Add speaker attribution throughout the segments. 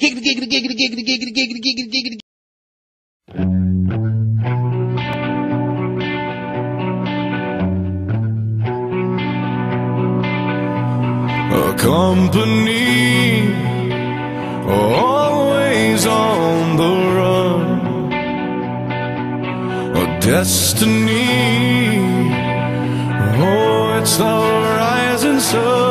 Speaker 1: Giggity, giggity, giggity, giggity, giggity, giggity, giggity, giggity.
Speaker 2: A company always on the run. A destiny, oh, it's the rising sun.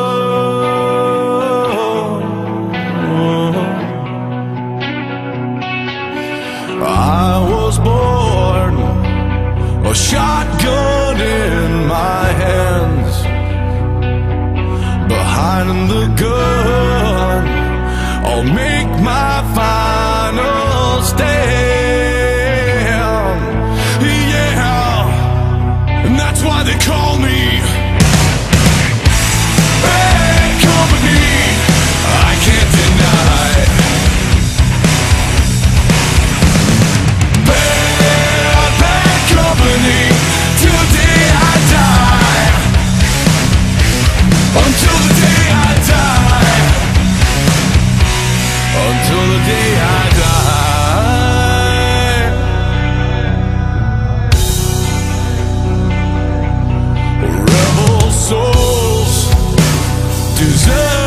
Speaker 2: deserve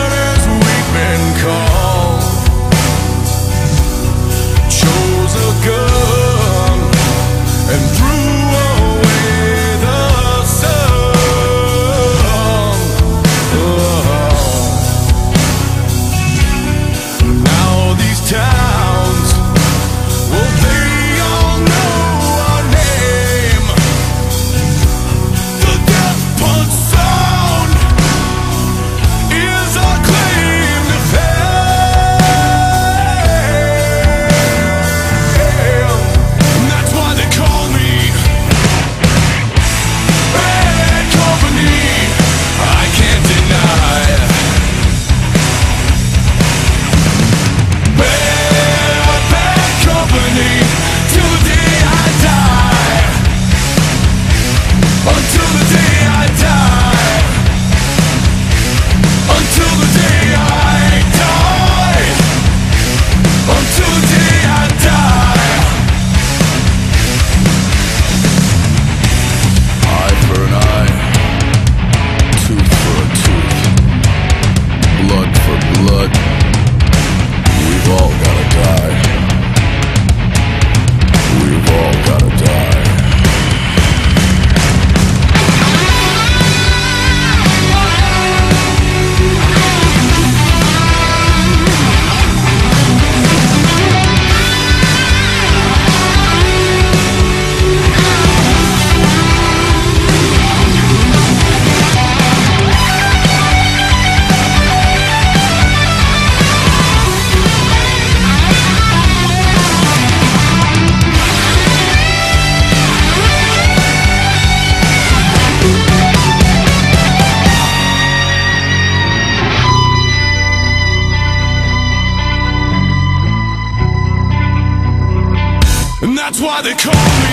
Speaker 2: why they call me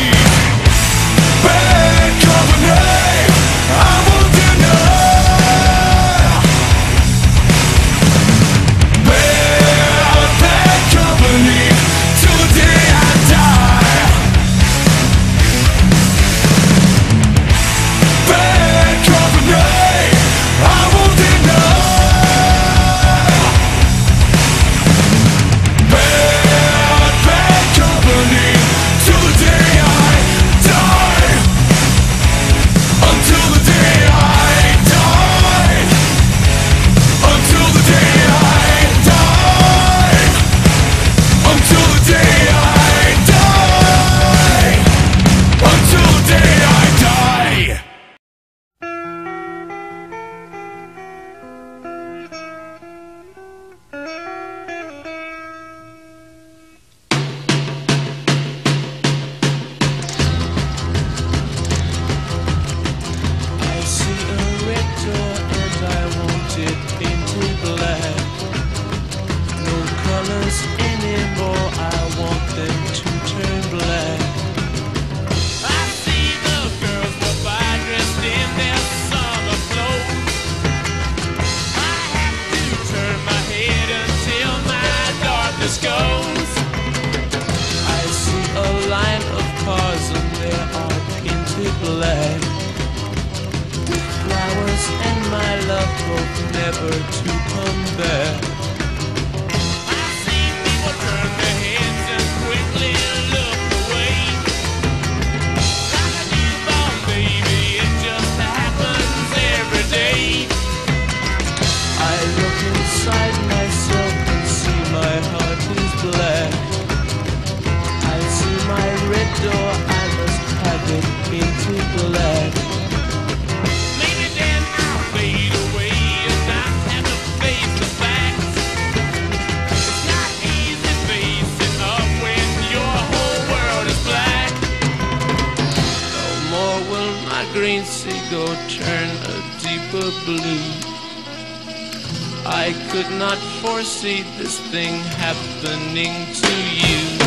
Speaker 2: and
Speaker 3: my love hope never to come back. they go turn a deeper blue. I could not foresee this thing happening to you.